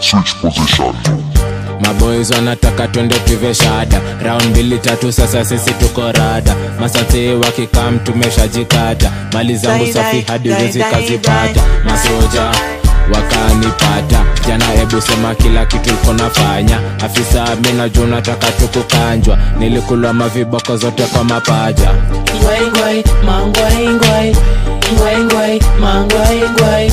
Switch position. maboys wanataka twende tuive shada. Round mbili tatu sasa sisi tuko rada. Masati wakikam tumeshajikata. Mali zangu safi hadi wezi kazipata. masoja wakanipata. Jana hebu sema kila kitu iko nafanya. Afisa mina juu nataka tukukanjwa nilikulwa maviboko zote kwa mapaja. Ngwai ngwai, mangwai ngwai Ngwai. Ngwai, mangwai ngwai Ngwai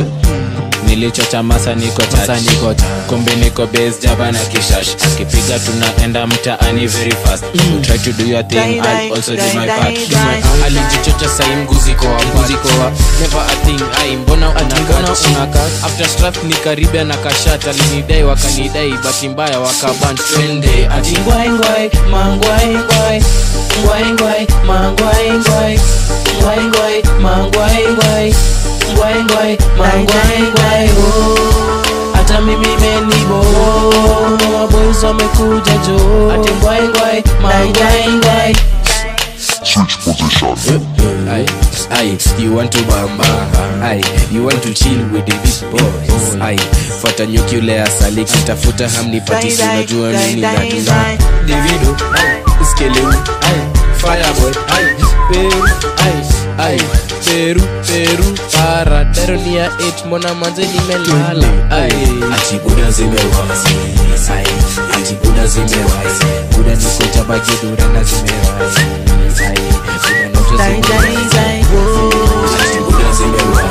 nilichocha masa niko masa niko kumbe niko base java na kishash. Kipiga tunaenda mtaani very fast. Mm. try to do your thing I'll also do my part. ali My- alijichocha sai mguziko kwa mguziko kwa never a thing ai mbona unakata unakata after strap ni karibia na kashat alinidai wakanidai bahati mbaya wakaban twende. Ati Ngwai ngwai, mangwai ngwai Ngwai. Ngwai, mangwai ngwai Ngwai. Ngwai, mangwai ngwai Ngwai ngwai, mangwai ngwai oh. Hata mimi menibo boys wamekuja jo. Ati ngwai ngwai, mangwai ngwai Switch position. Aye, aye, you want to bamba Aye, you want to chill with the big boys Aye, fuata nyuki ule asali kitafuta hamnipati si unajua nini na dina Davido, aye, peru peru para. Teronia it mona manze nimelala atibuda zimewa atibuda zimewa buda nikuta bagidura na zimewa atibuda zimewa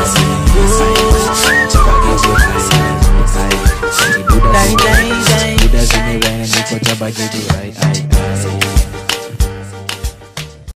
Buda zimewa nikota bagidura